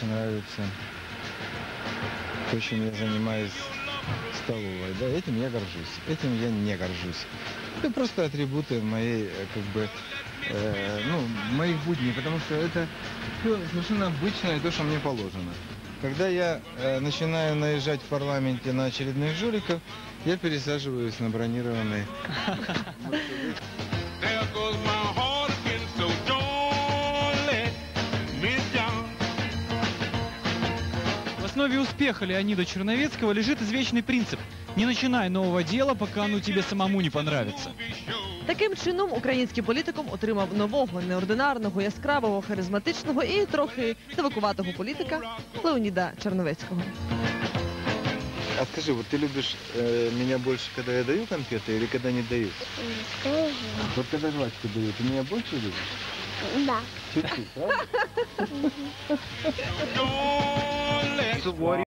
больше нравится то, чем я занимаюсь столовой. Да, этим я горжусь, этим я не горжусь. Это просто атрибуты моей, э, как бы, э, ну, моих будней, потому что это всё совершенно обычное, то, что мне положено. Когда я э, начинаю наезжать в парламенте на очередных жуликов, я пересаживаюсь на бронированный основе успеха Леонида Черновецкого лежит извечный принцип «Не начинай нового дела, пока оно тебе самому не понравится». Таким чином, український політикум отримав нового, неординарного, яскравого, харизматичного і трохи дивакуватого політика Леоніда Черновецького. А скажи, вот ты любишь э, меня больше, когда я даю конфеты или когда не даю? Скажи. Вот когда жвачку дают, ты меня больше любишь? Да. Чуть-чуть, правда? It's what?